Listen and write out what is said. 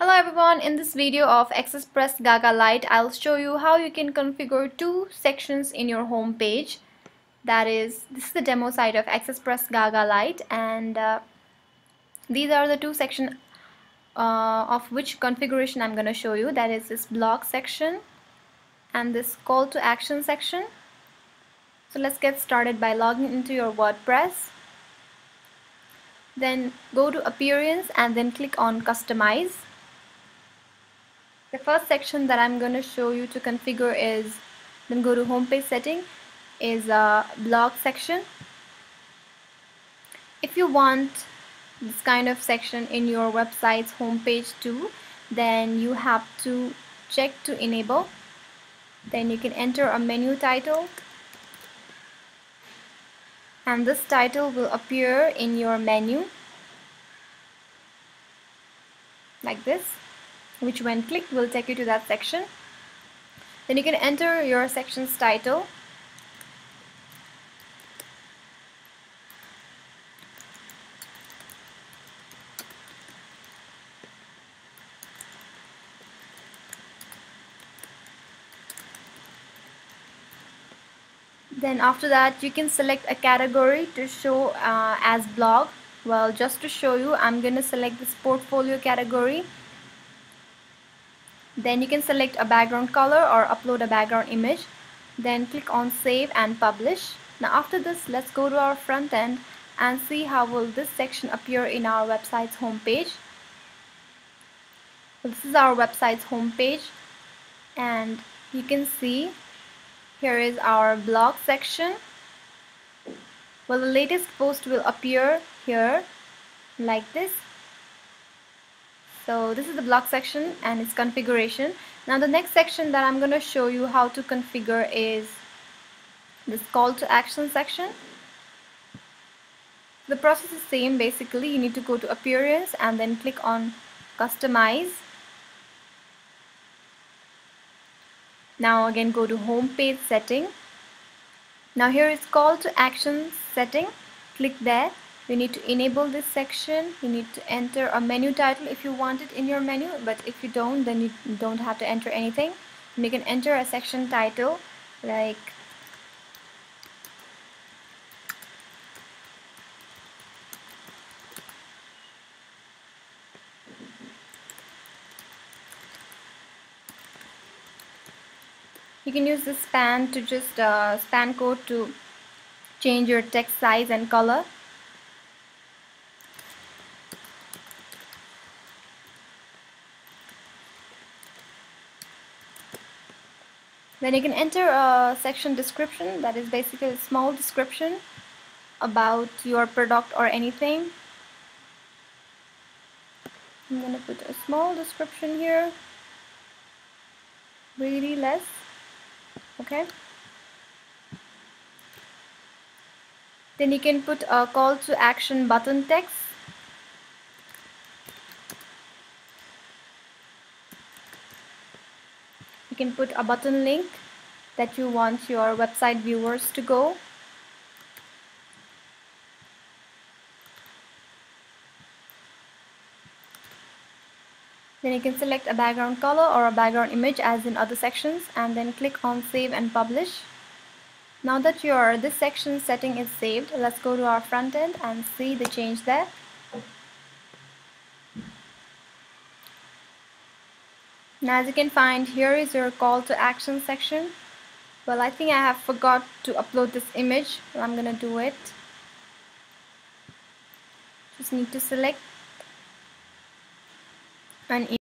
Hello everyone, in this video of Press Gaga Lite, I'll show you how you can configure two sections in your home page. That is, this is the demo site of Press Gaga Lite and uh, these are the two sections uh, of which configuration I'm going to show you. That is this blog section and this call to action section. So let's get started by logging into your WordPress. Then go to appearance and then click on customize the first section that I'm going to show you to configure is then go to homepage setting is a blog section. If you want this kind of section in your website's homepage too then you have to check to enable. Then you can enter a menu title. And this title will appear in your menu. Like this which when clicked will take you to that section. Then you can enter your section's title. Then after that you can select a category to show uh, as blog. Well just to show you I'm gonna select this portfolio category then you can select a background color or upload a background image. Then click on save and publish. Now after this let's go to our front end and see how will this section appear in our website's homepage. So this is our website's homepage. And you can see here is our blog section. Well the latest post will appear here like this so this is the blog section and its configuration. Now the next section that I'm going to show you how to configure is this call to action section. The process is same. Basically you need to go to appearance and then click on customize. Now again go to home page setting. Now here is call to action setting. Click there you need to enable this section. You need to enter a menu title if you want it in your menu but if you don't then you don't have to enter anything. And you can enter a section title like you can use this span to just uh, span code to change your text size and color Then you can enter a section description that is basically a small description about your product or anything. I'm gonna put a small description here, really less, okay. Then you can put a call to action button text can put a button link that you want your website viewers to go Then you can select a background color or a background image as in other sections and then click on save and publish. Now that your this section setting is saved, let's go to our front end and see the change there. Now as you can find here is your call to action section. Well I think I have forgot to upload this image. Well, I'm gonna do it. Just need to select an